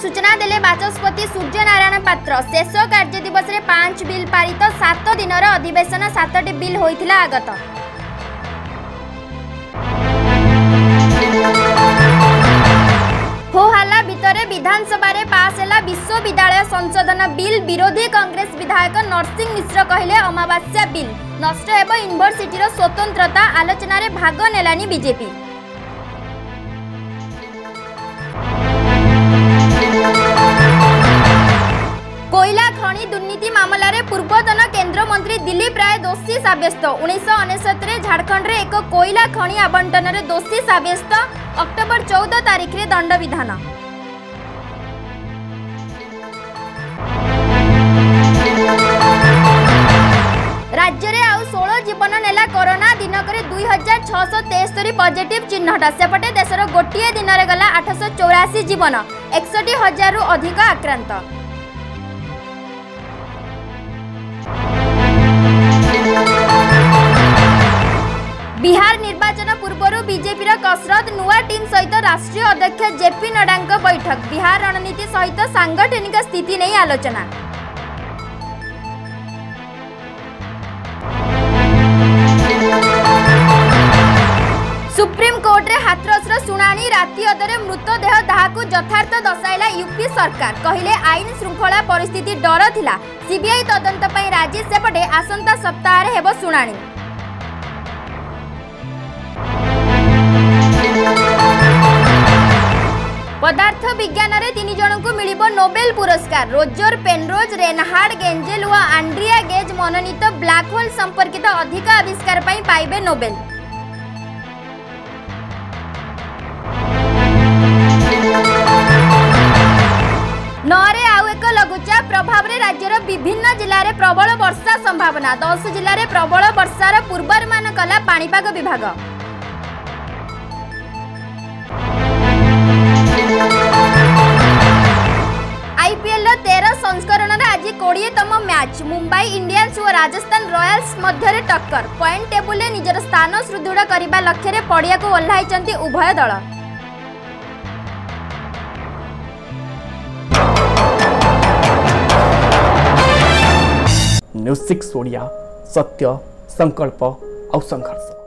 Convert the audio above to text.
सूचना देले बाचस्पति सूर्य नारायण पात्र शेष कार्य दिवस रे पांच बिल पारित तो सात दिन अधिवेशन सतटी बिल होता आगत होहाला भितरे विधानसभा रे पास हला विश्वविद्यालय संशोधन बिल विरोधी कांग्रेस विधायक नरसिंह मिश्र कहले अमावास्या बिल नष्ट हेबो यूनिवर्सिटी रो स्वतंत्रता आलोचना रे भाग नेलानी बीजेपी দুর্নীতি মামলার পূর্বতন কেন্দ্রমন্ত্রী দিলীপ রায় দোষী সাব্যস্ত উনিশশো অনেশতরে ঝাড়খণ্ডে এক কইলা খনি আবণ্টনের দোষী সাব্যস্ত অক্টোবর চৌদ তারিখে দণ্ডবিধান রাজ্যের আউ ষোল জীবন নেলা করোনা দিনকরে দুই হাজার ছশো তেস্তরি পজিটিভ চিহ্নট সেপটে দেশের গোটিয়ে দিনরে গলা আঠশো চৌরাশি জীবন একষট্টি হাজারু অধিক আক্রান্ত बीजेपी कसरत नुआ टीम सहित राष्ट्रीय अध्यक्ष जेपी नड्डा बैठक बिहार रणनीति सहित सांगठनिक स्थिति नहीं आलोचना सुप्रीम कोर्ट रे हाथरसर शुणी राति अदरे मृतदेह दाहक यथार्थ दर्शाला यूपी सरकार कहिले आईन श्रृंखला परिस्थिति डर थिला सीबीआई तदंत राजेश सेपटे आसंता सप्ताह हेबो शुणी पदार्थ विज्ञान तीन मिल नोबेल पुरस्कार Roger Penrose Genzel Genzel Andrea Ghez मनोन hole संपर्कित अधिक आविष्कार पाइबे नोबेल नरे आउ एक लघुचा प्रभाव विभिन्न रे प्रबल वर्षा सम्भावना दस रे प्रबल वर्षार पूर्वानुमान कला विभाग मैच मुंबई इंडियंस और राजस्थान रॉयल्स मध्य टक्कर पॉइंट टेबुल निजर स्थान सुदृढ़ करने लक्ष्य पड़िया को ओह्ल उभय दल सत्य संकल्प और संघर्ष